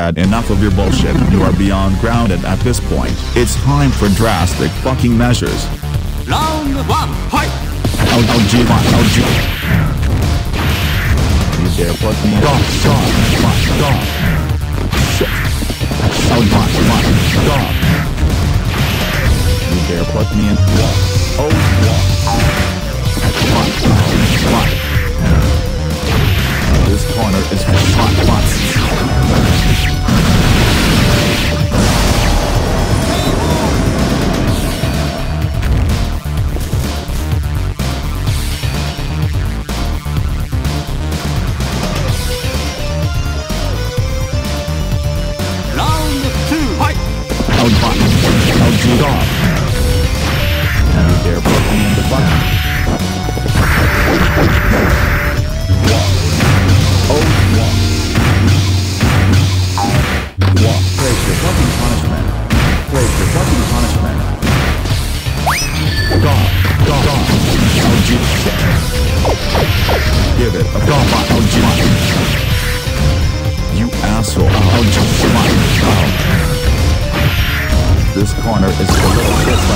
had enough of your bullshit. You are beyond grounded at this point. It's time for drastic fucking measures. Round one, fight! LG, LG. You dare put me in. Dog, dog, dog, dog. Shit. LG, dog. You dare put me in. Oh, fuck, fuck. This corner is for fuck, fuck. LG, LG, dog. You dare in the fuck. Oh, walk. Walk. Place your fucking punishment. Place your fucking punishment. Dog. Dog. Dog. LG. Shit. Give it a dog. LG. You This corner is a little like